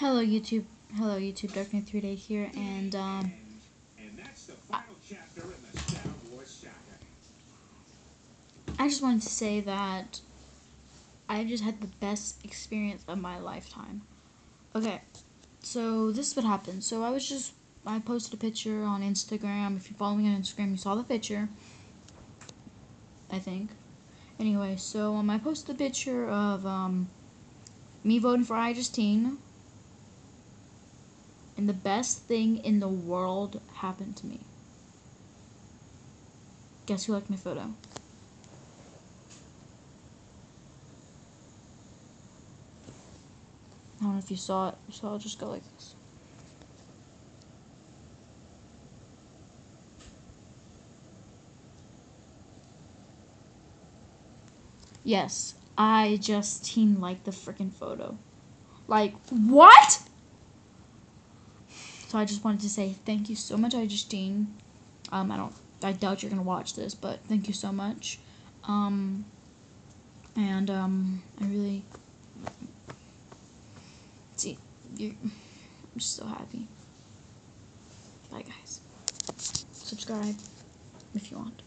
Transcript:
Hello YouTube, hello YouTube, Dark Knight 3 Day here, and um, saga. I just wanted to say that I just had the best experience of my lifetime. Okay, so this is what happened. So I was just, I posted a picture on Instagram. If you follow me on Instagram, you saw the picture. I think. Anyway, so um, I posted a picture of um, me voting for iJustine. And the best thing in the world happened to me. Guess who liked my photo? I don't know if you saw it, so I'll just go like this. Yes, I just Justine liked the freaking photo. Like, what? So I just wanted to say thank you so much, iJustine. Um, I don't, I doubt you're gonna watch this, but thank you so much. Um, and um, I really see you. I'm just so happy. Bye, guys. Subscribe if you want.